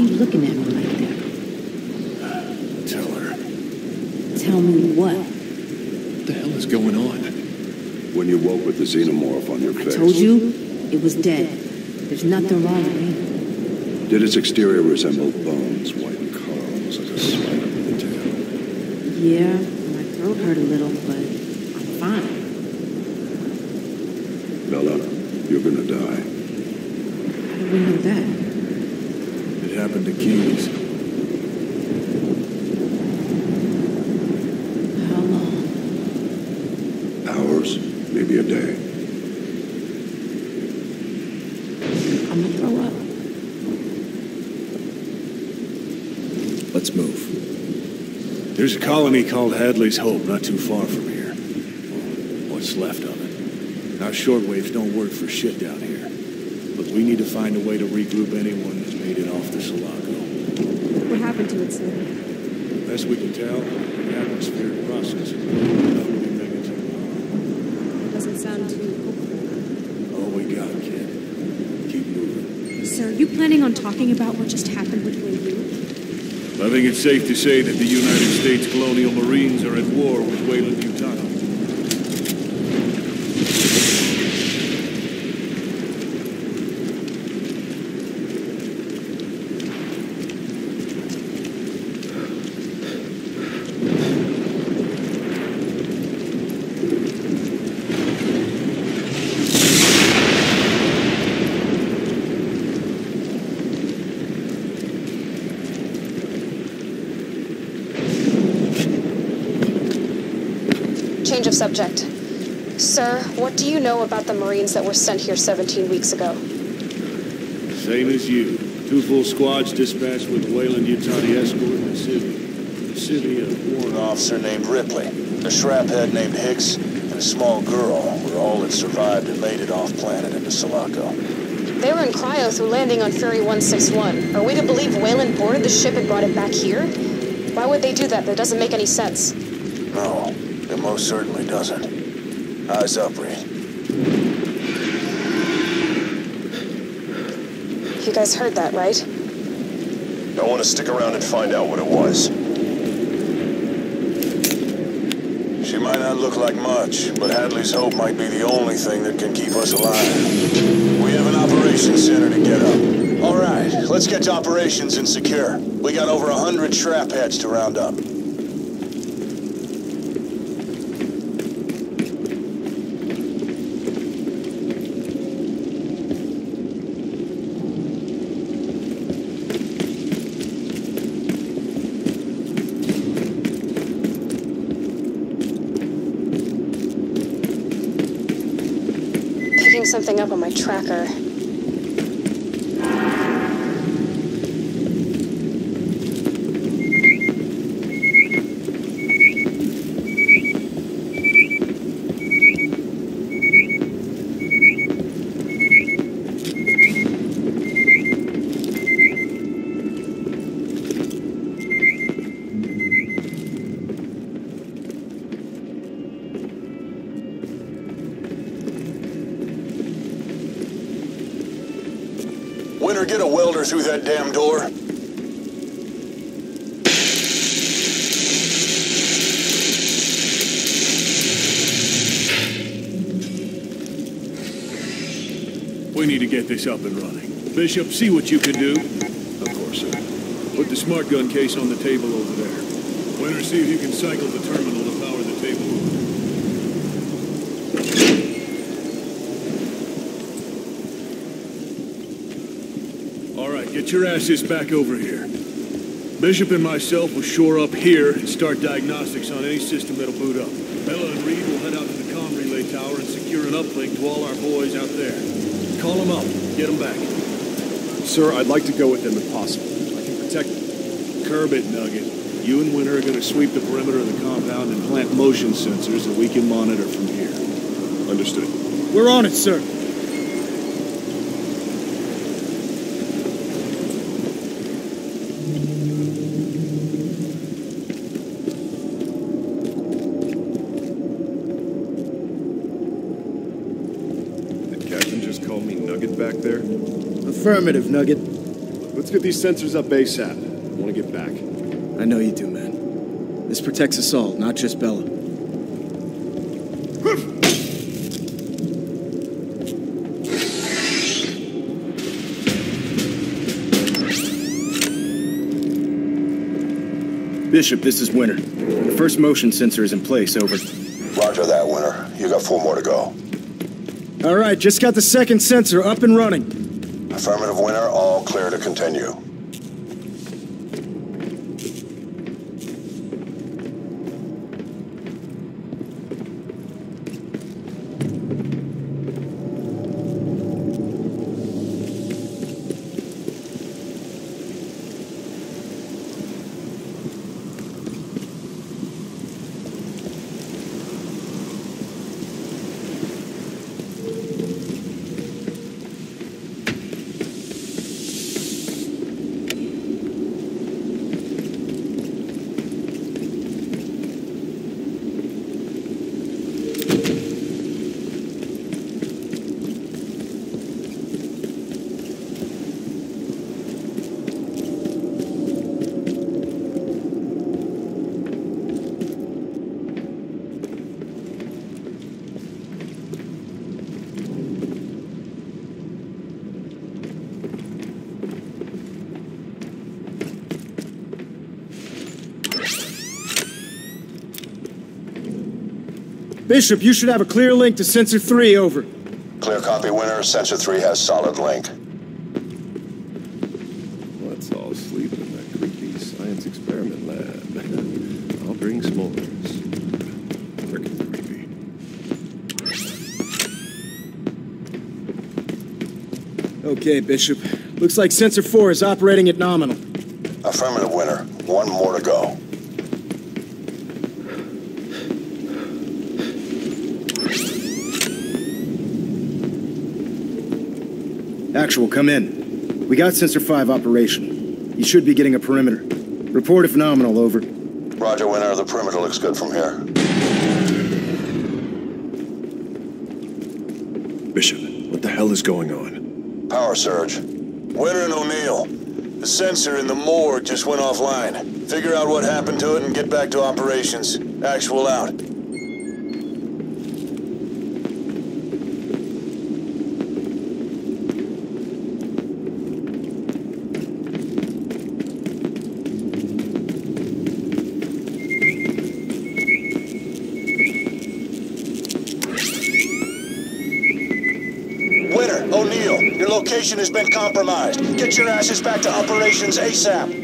Yo, why you looking at me like that? Tell her. Tell me what? What the hell is going on? When you woke with the xenomorph on your face. I face. told you it was dead. There's nothing wrong with me. Did its exterior resemble bones, white and curls, as a spider with a tail? Yeah, my throat hurt a little, but I'm fine. Bella, you're gonna die. How do we know that? Happened to Keys. How long? Hours, maybe a day. I'm gonna throw up. Let's move. There's a colony called Hadley's Hope not too far from here. What's left of it. Our shortwaves don't work for shit down here. We need to find a way to regroup anyone who's made it off the Sulaco. What happened to it, sir? Best we can tell, the atmospheric process. Doesn't sound too hopeful. All we got, kid. Keep moving. Sir, are you planning on talking about what just happened with Wayview? I think it's safe to say that the United States Colonial Marines are at war with Weyland-Yutani. Change of subject. Sir, what do you know about the Marines that were sent here 17 weeks ago? Same as you. Two full squads dispatched with Weyland-Yutani escort and Civi. Civi, a An officer named Ripley, a shraphead named Hicks, and a small girl were all that survived and made it off planet into Sulaco. They were in cryo through landing on Fury 161. Are we to believe Weyland boarded the ship and brought it back here? Why would they do that? That doesn't make any sense. No, it most certainly doesn't. Eyes up, Reed. You guys heard that, right? I don't want to stick around and find out what it was. She might not look like much, but Hadley's Hope might be the only thing that can keep us alive. We have an operations center to get up. All right, let's get to operations and secure. We got over a hundred trap heads to round up. Picking something up on my tracker. Winter, get a welder through that damn door. We need to get this up and running. Bishop, see what you can do. Of course, sir. Put the smart gun case on the table over there. Winter, see if you can cycle the terminal to power the table. All right, get your asses back over here. Bishop and myself will shore up here and start diagnostics on any system that'll boot up. Bella and Reed will head out to the comm relay tower and secure an uplink to all our boys out there. Call them up. Get them back. Sir, I'd like to go with them if possible. I can protect Curb it, Nugget. You and Winter are going to sweep the perimeter of the compound and plant motion sensors that we can monitor from here. Understood. We're on it, sir. Did Captain just call me Nugget back there? Affirmative, Nugget. Let's get these sensors up ASAP. I want to get back. I know you do, man. This protects us all, not just Bella. Bishop, this is Winter. The first motion sensor is in place, over. Roger that, Winter. You got four more to go. All right, just got the second sensor up and running. Affirmative, Winter, All clear to continue. Bishop, you should have a clear link to Sensor 3, over. Clear copy, Winter. Sensor 3 has solid link. Let's all sleep in that creepy science experiment lab. I'll bring s'mores. Frickin' creepy. Okay, Bishop. Looks like Sensor 4 is operating at nominal. Affirmative, Winter. One more to go. Actual, come in. We got Sensor 5 operation. You should be getting a perimeter. Report if nominal, over. Roger, Winter. The perimeter looks good from here. Bishop, what the hell is going on? Power surge. Winter and O'Neill. The sensor in the morgue just went offline. Figure out what happened to it and get back to operations. Actual out. Winter, O'Neill, your has been compromised. Get your asses back to operations ASAP.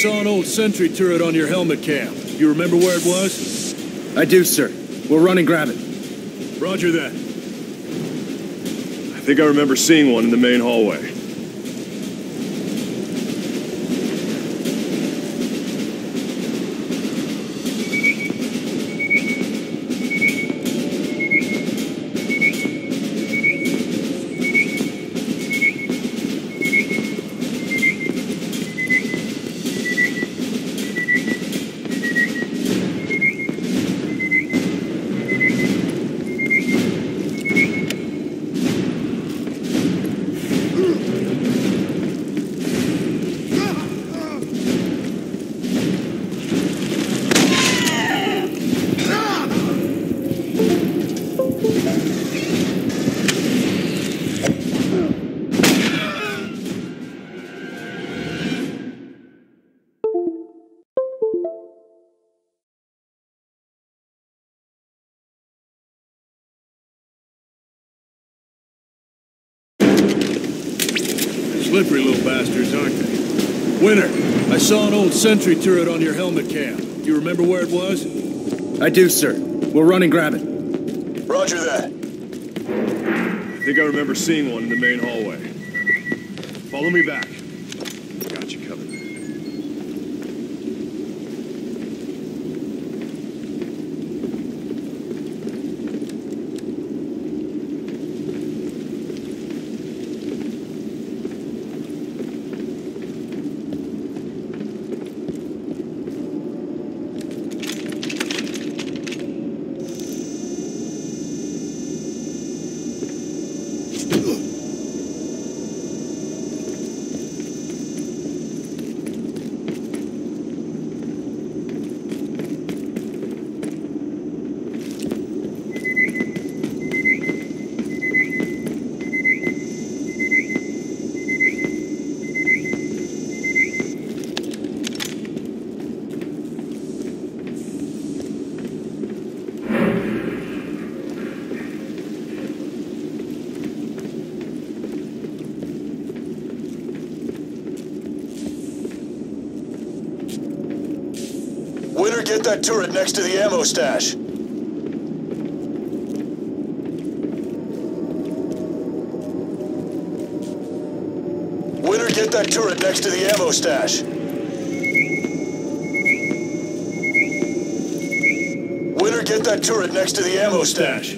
Saw an old sentry turret on your helmet cam. You remember where it was? I do, sir. We'll run and grab it. Roger that. I think I remember seeing one in the main hallway. Slippery little bastards, aren't they? Winter, I saw an old sentry turret on your helmet cam. You remember where it was? I do, sir. We'll run and grab it. Roger that. I think I remember seeing one in the main hallway. Follow me back. Got you covered. Winter, get that turret next to the ammo stash. Winter, get that turret next to the ammo stash. Winter, get that turret next to the ammo stash.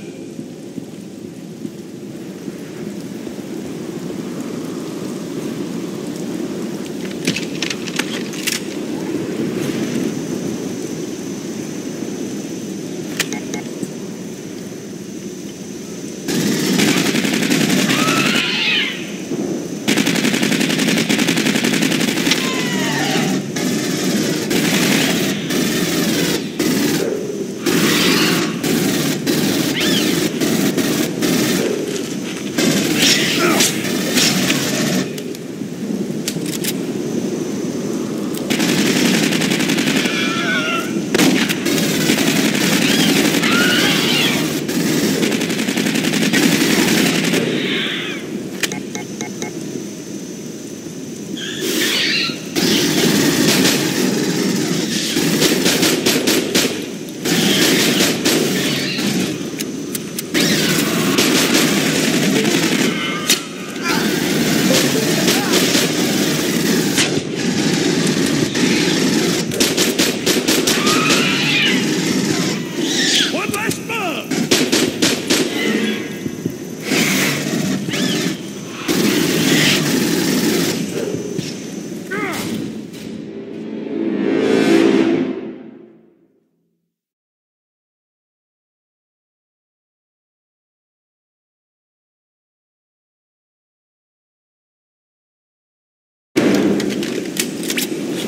One last bug!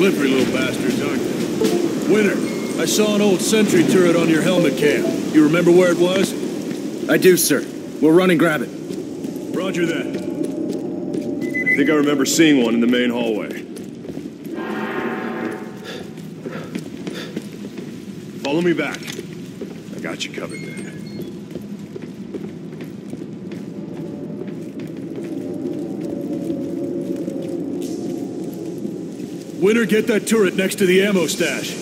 Slippery little bastards, aren't they? Winter, I saw an old sentry turret on your helmet cam. You remember where it was? I do, sir. We'll run and grab it. Roger that. I think I remember seeing one in the main hallway. Follow me back. I got you covered there. Winter, get that turret next to the ammo stash.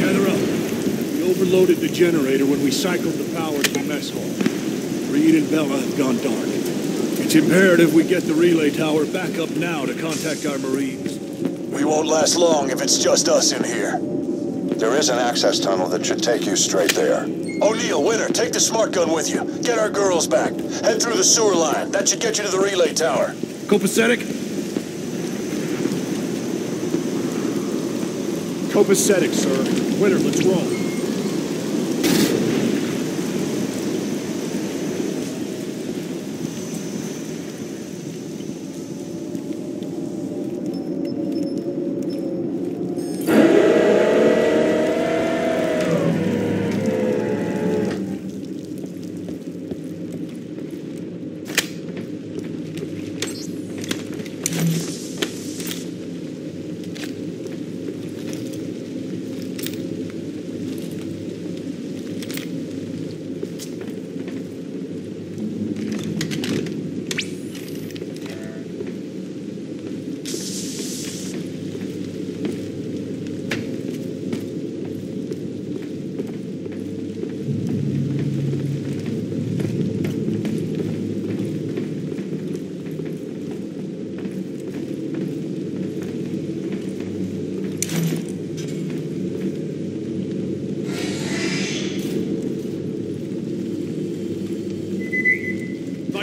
Gather up. We overloaded the generator when we cycled the power to the mess hall. Reed and Bella have gone dark. It's imperative we get the relay tower back up now to contact our Marines. We won't last long if it's just us in here. There is an access tunnel that should take you straight there. O'Neill, Winter, take the smart gun with you. Get our girls back. Head through the sewer line. That should get you to the relay tower. Copacetic? Copacetic, sir. Winter, let's roll.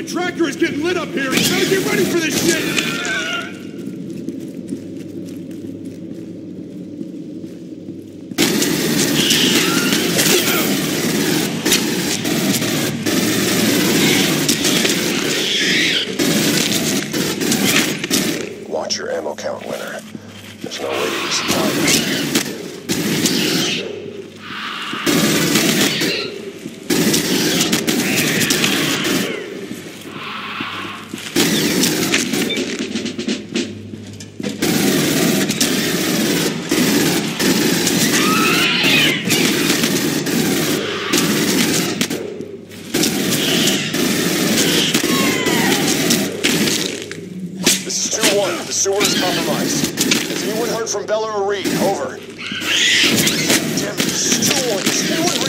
My tracker is getting lit up here. You gotta get ready for this shit. This is 2-1. The sewer is compromised. Has anyone heard from Bella or Reed? Over. Damn it, this is 2-1. Does anyone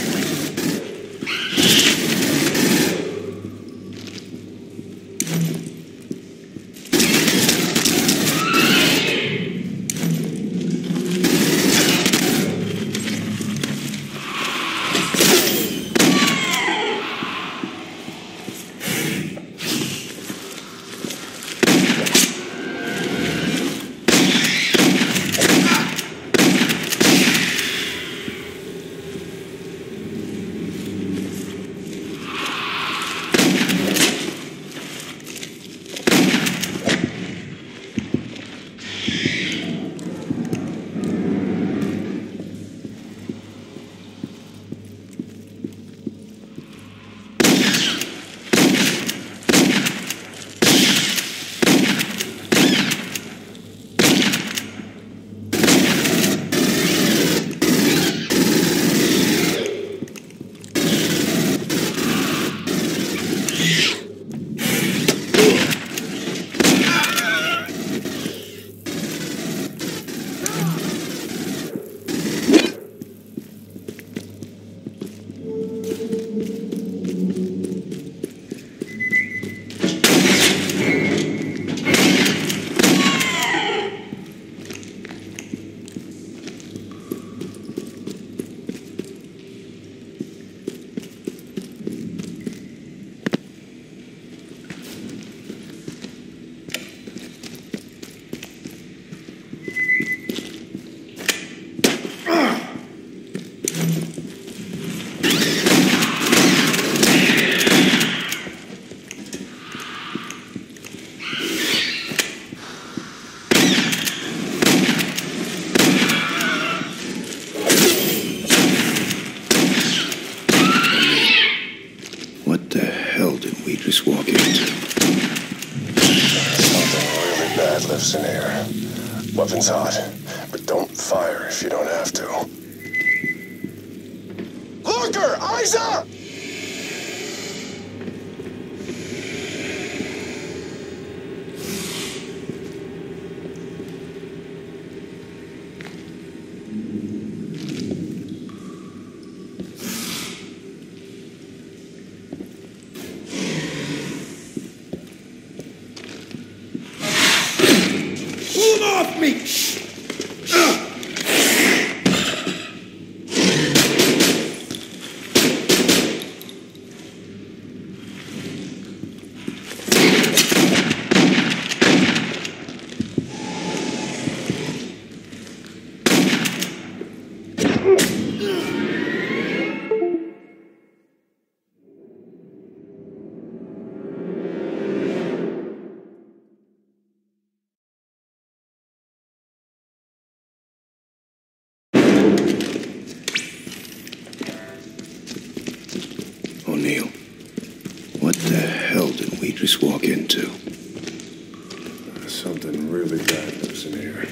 Something really bad lives in here.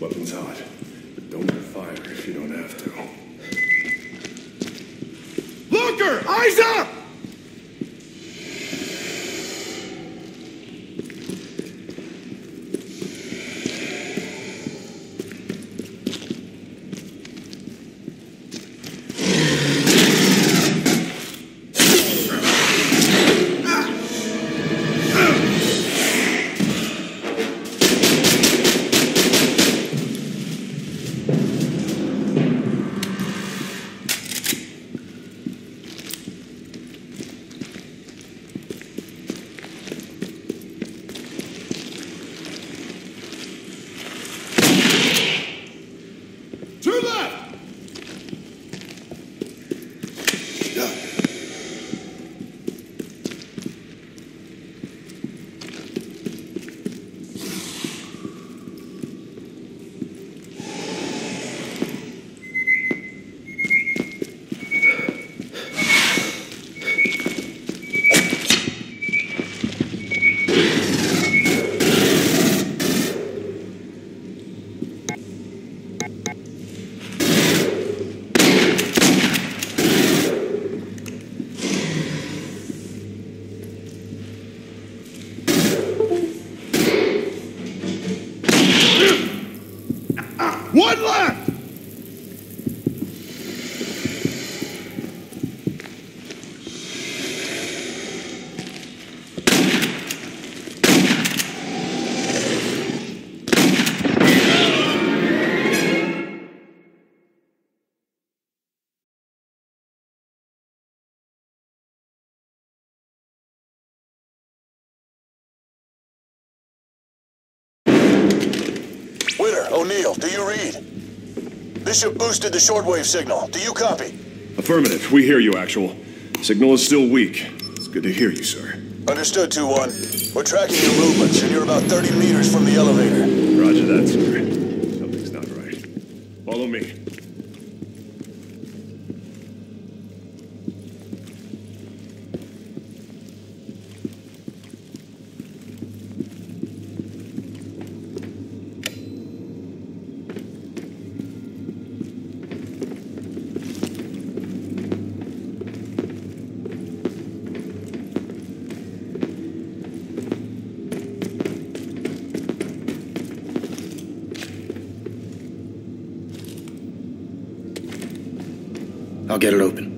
Weapons hot, but don't fire if you don't have to. Looker! Eyes up! O'Neill, do you read? Bishop boosted the shortwave signal. Do you copy? Affirmative. We hear you, Actual. Signal is still weak. It's good to hear you, sir. Understood, 2-1. We're tracking your movements, and you're about 30 meters from the elevator. Roger that, sir. Something's not right. Follow me. I'll get it open.